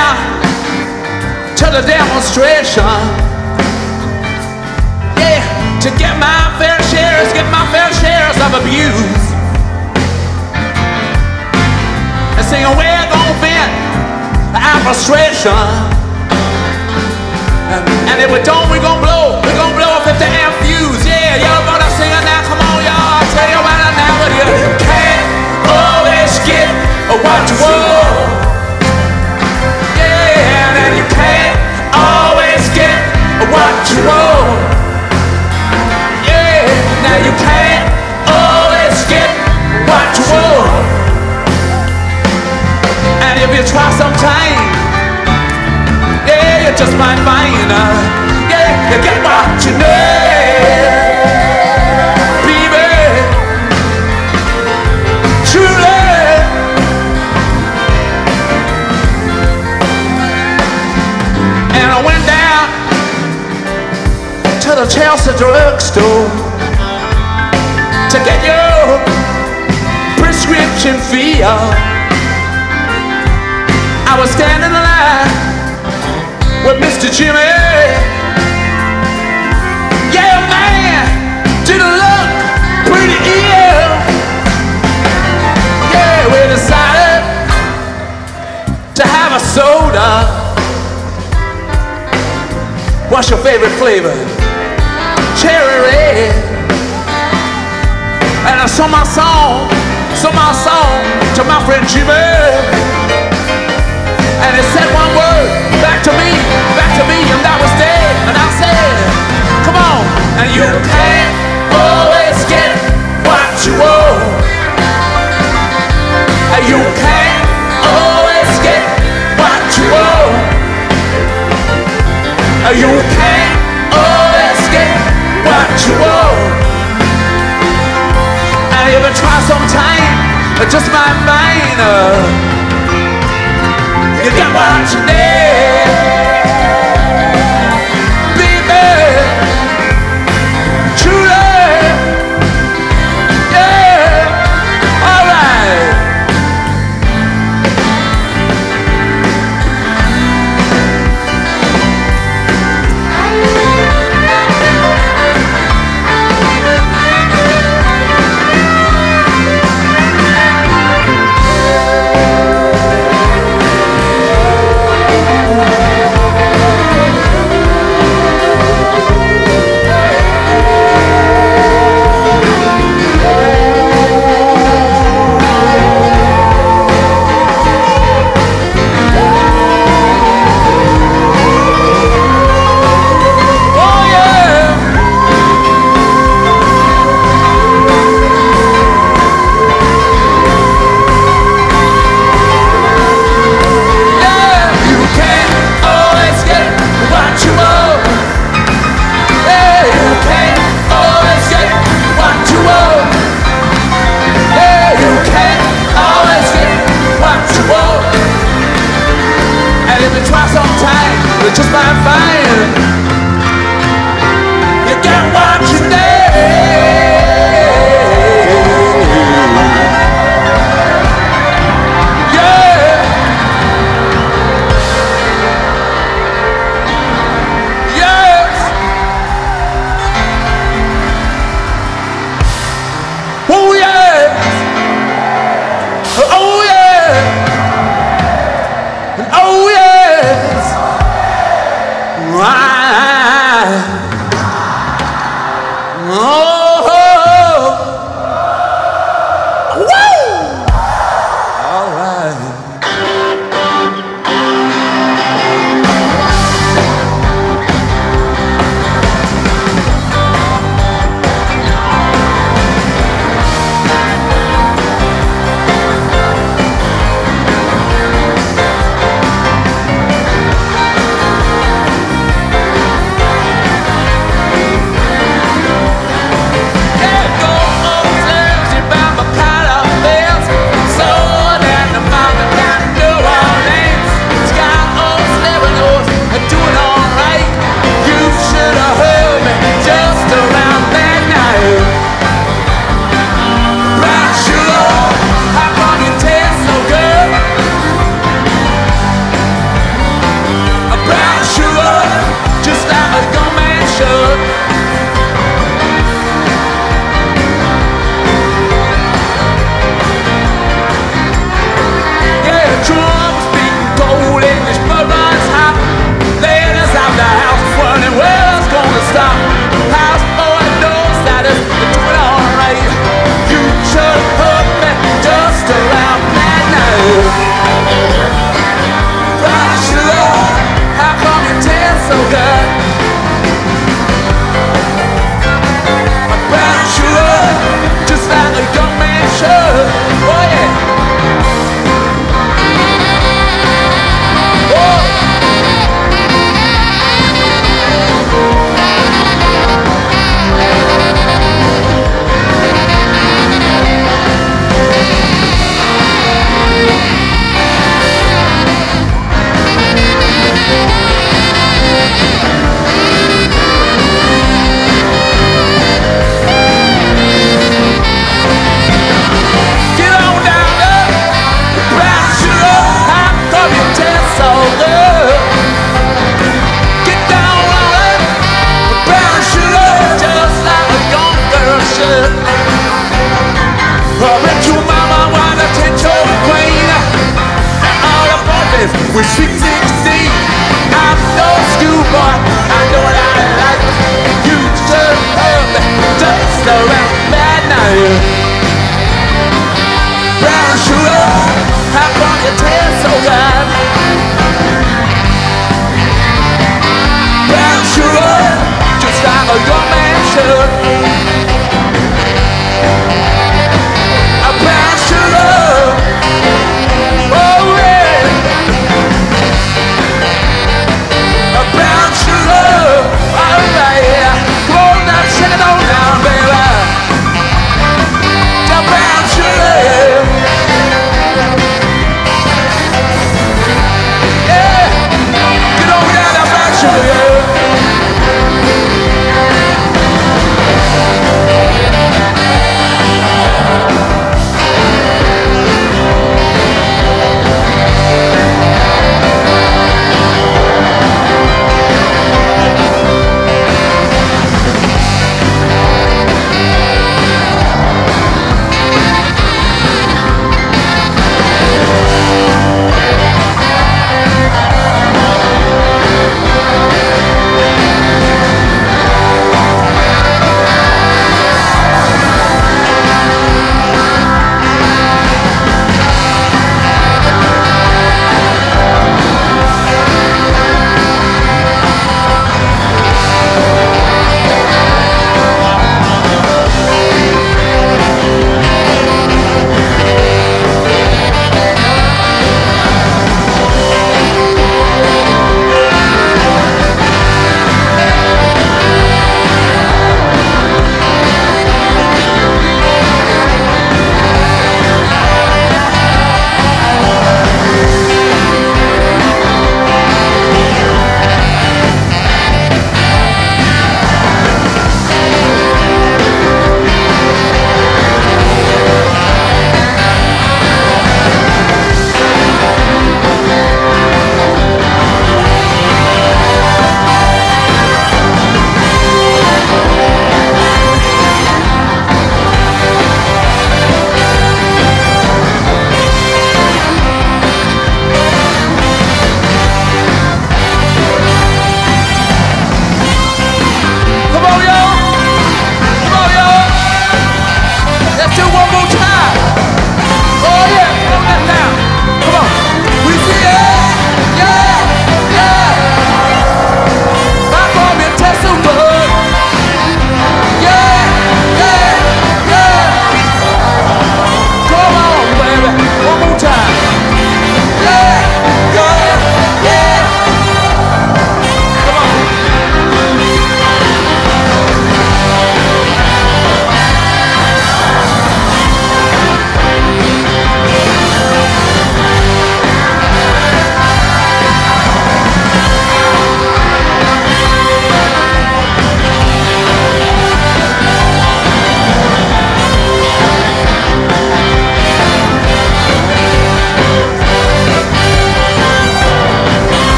I down to the demonstration. Yeah, to get my fair shares, get my fair shares of abuse. And sing, we're gonna vent our frustration. And, if we don't, we're gonna blow, we're gonna blow a 50 amp fuse. Yeah, y'all gonna sing it now, come on, y'all. I'll tell you about it now, you can't always get what you want. What you want. Yeah, now you can't always get what you want. And if you try sometime, yeah, you just might find, uh, yeah, you get what you need, to the drugstore to get your prescription filled. I was standing in line with Mr. Jimmy. Yeah, man, didn't look pretty ill. Yeah, we decided to have a soda. What's your favorite flavor? Cherry red. And I sung my song, sung my song to my friend Jimmy. And he said one word back to me, back to me, and that was dead. And I said, come on, and you can't always get what you want. And you can't always get what you want. And you can't You try sometime, just my find uh, you got what you need,